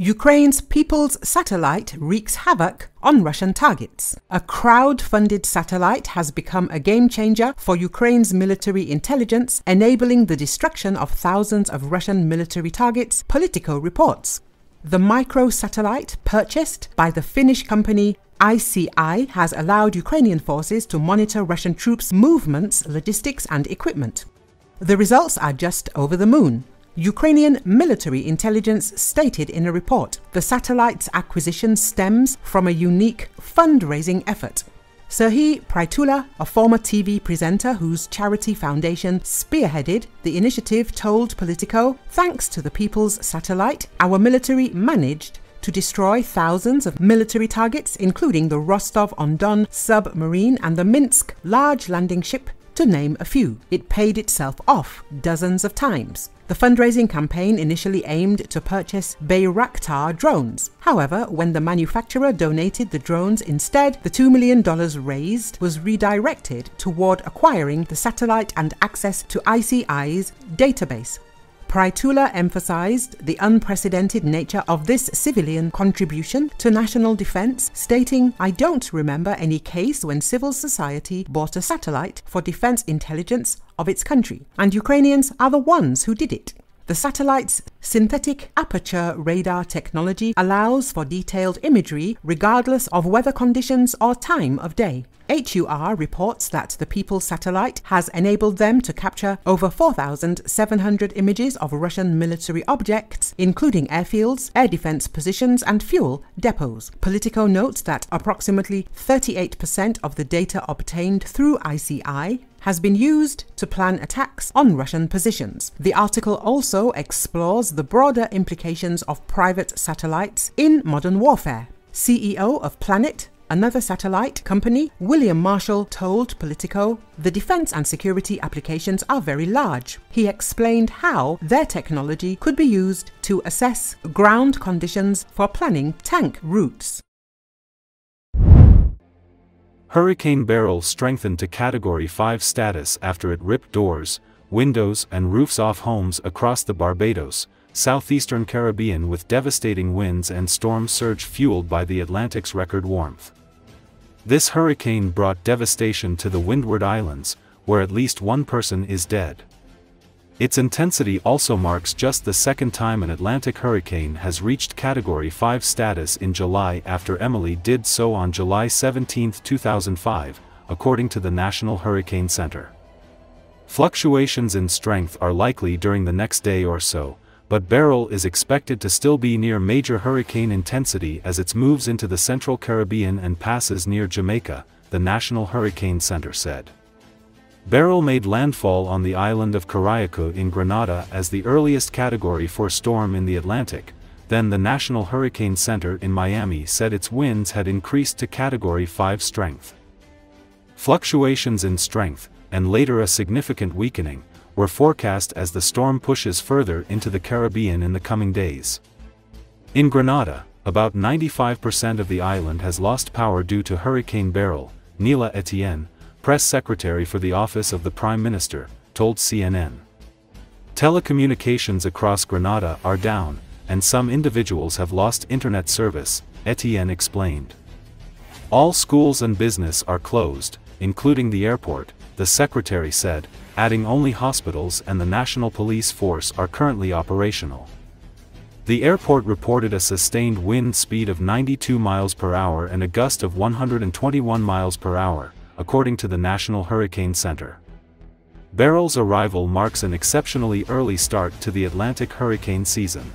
Ukraine's People's Satellite wreaks havoc on Russian targets. A crowd funded satellite has become a game changer for Ukraine's military intelligence, enabling the destruction of thousands of Russian military targets, Politico reports. The microsatellite, purchased by the Finnish company ICEYE has allowed Ukrainian forces to monitor Russian troops' movements, logistics, and equipment. The results are just over the moon. Ukrainian military intelligence stated in a report the satellite's acquisition stems from a unique fundraising effort. Serhiy Prytula, a former TV presenter whose charity foundation spearheaded the initiative, told Politico, thanks to the People's Satellite, our military managed to destroy thousands of military targets, including the Rostov-on-Don submarine and the Minsk large landing ship, to name a few. It paid itself off dozens of times. The fundraising campaign initially aimed to purchase Bayraktar drones. However, when the manufacturer donated the drones instead, the $2 million raised was redirected toward acquiring the satellite and access to ICEYE's database. Prytula emphasized the unprecedented nature of this civilian contribution to national defense, stating, I don't remember any case when civil society bought a satellite for defense intelligence of its country, and Ukrainians are the ones who did it. The satellite's synthetic aperture radar technology allows for detailed imagery regardless of weather conditions or time of day. HUR reports that the People satellite has enabled them to capture over 4,700 images of Russian military objects, including airfields, air defense positions, and fuel depots. Politico notes that approximately 38% of the data obtained through ICEYE has been used to plan attacks on Russian positions. The article also explores the broader implications of private satellites in modern warfare. CEO of Planet, another satellite company, William Marshall told Politico, the defense and security applications are very large. He explained how their technology could be used to assess ground conditions for planning tank routes. Hurricane Beryl strengthened to Category 5 status after it ripped doors, windows and roofs off homes across the Barbados, southeastern Caribbean with devastating winds and storm surge fueled by the Atlantic's record warmth. This hurricane brought devastation to the Windward Islands, where at least one person is dead. Its intensity also marks just the second time an Atlantic hurricane has reached Category 5 status in July after Emily did so on July 17, 2005, according to the National Hurricane Center. Fluctuations in strength are likely during the next day or so, but Beryl is expected to still be near major hurricane intensity as it moves into the central Caribbean and passes near Jamaica, the National Hurricane Center said. Beryl made landfall on the island of Carriacou in Grenada as the earliest Category 4 storm in the Atlantic, then the National Hurricane Center in Miami said its winds had increased to Category 5 strength. Fluctuations in strength, and later a significant weakening, were forecast as the storm pushes further into the Caribbean in the coming days. In Grenada, about 95% of the island has lost power due to Hurricane Beryl, Nila Etienne, press secretary for the office of the Prime Minister, told CNN. Telecommunications across Grenada are down, and some individuals have lost internet service, Etienne explained. All schools and business are closed, including the airport, the secretary said, adding only hospitals and the National Police Force are currently operational. The airport reported a sustained wind speed of 92 miles per hour and a gust of 121 miles per hour, according to the National Hurricane Center. Beryl's arrival marks an exceptionally early start to the Atlantic hurricane season.